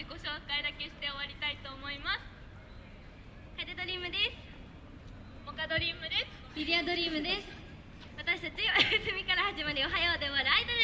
自己紹介だけして終わりたいと思います。カドリームです。モカドリームです。ビリアドリームです。私たちお休みから始まりおはようで終わる。アイドル